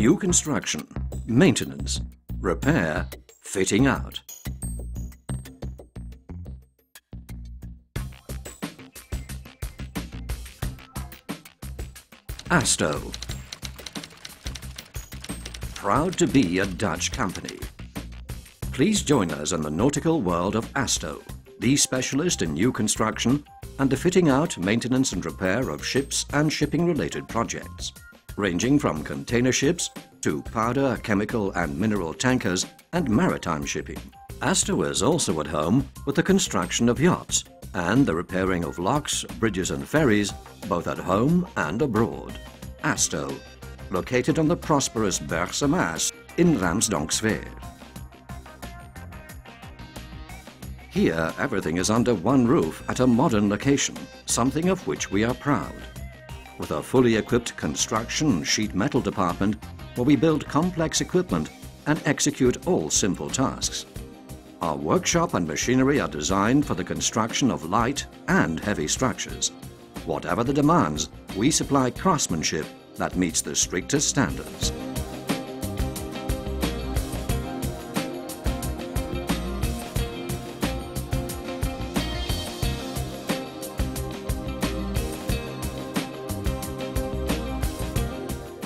new construction, maintenance, repair, fitting out. Asto. Proud to be a Dutch company. Please join us in the nautical world of Asto, the specialist in new construction and the fitting out, maintenance and repair of ships and shipping-related projects, ranging from container ships to powder, chemical and mineral tankers and maritime shipping. Asto was also at home with the construction of yachts and the repairing of locks, bridges and ferries, both at home and abroad. Asto, located on the prosperous Bergse Maas in Raamsdonksveer. Here, everything is under one roof at a modern location, something of which we are proud. With a fully equipped construction sheet metal department where we build complex equipment and execute all simple tasks. Our workshop and machinery are designed for the construction of light and heavy structures. Whatever the demands, we supply craftsmanship that meets the strictest standards.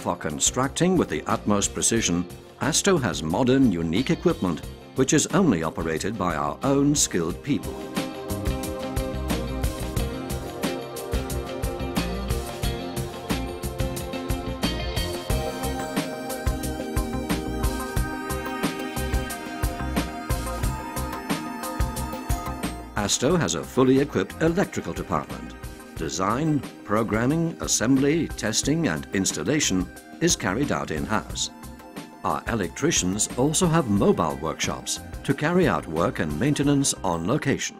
For constructing with the utmost precision, Asto has modern, unique equipment which is only operated by our own skilled people. Asto has a fully equipped electrical department. Design, programming, assembly, testing and installation is carried out in-house. Our electricians also have mobile workshops to carry out work and maintenance on location.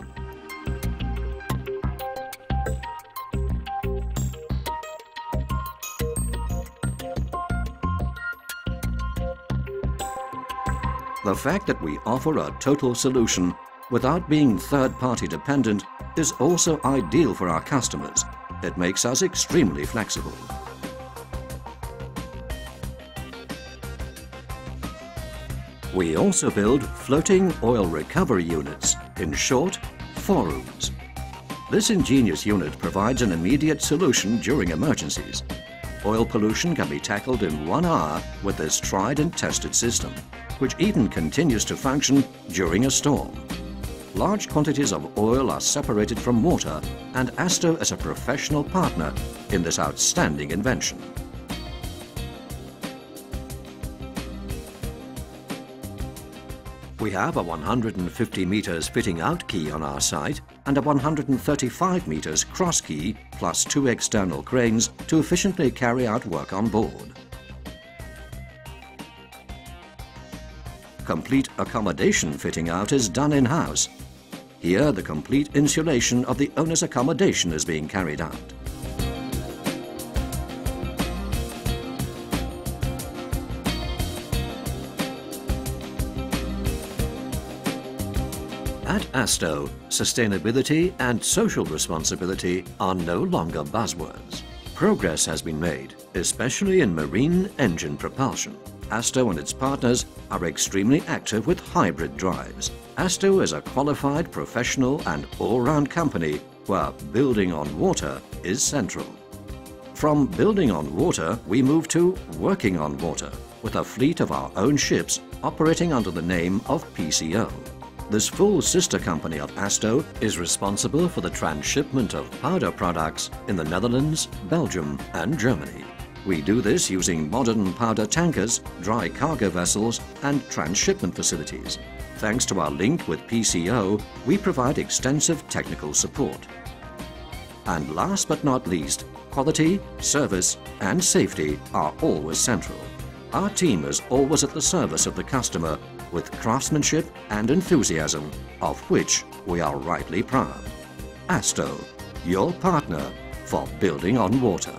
The fact that we offer a total solution without being third-party dependent is also ideal for our customers. It makes us extremely flexible. We also build floating oil recovery units, in short, FORUMs. This ingenious unit provides an immediate solution during emergencies. Oil pollution can be tackled in one hour with this tried and tested system, which even continues to function during a storm. Large quantities of oil are separated from water and Asto is a professional partner in this outstanding invention. We have a 150 meters fitting out quay on our site and a 135 meters cross quay plus two external cranes to efficiently carry out work on board. Complete accommodation fitting out is done in-house. Here, the complete insulation of the owner's accommodation is being carried out. At Asto, sustainability and social responsibility are no longer buzzwords. Progress has been made, especially in marine engine propulsion. Asto and its partners are extremely active with hybrid drives. Asto is a qualified professional and all-round company where building on water is central. From building on water, we move to working on water with a fleet of our own ships operating under the name of PCO. This full sister company of Asto is responsible for the transshipment of powder products in the Netherlands, Belgium and Germany. We do this using modern powder tankers, dry cargo vessels and transshipment facilities. Thanks to our link with PCO, we provide extensive technical support. And last but not least, quality, service and safety are always central. Our team is always at the service of the customer with craftsmanship and enthusiasm, of which we are rightly proud. Asto, your partner for building on water.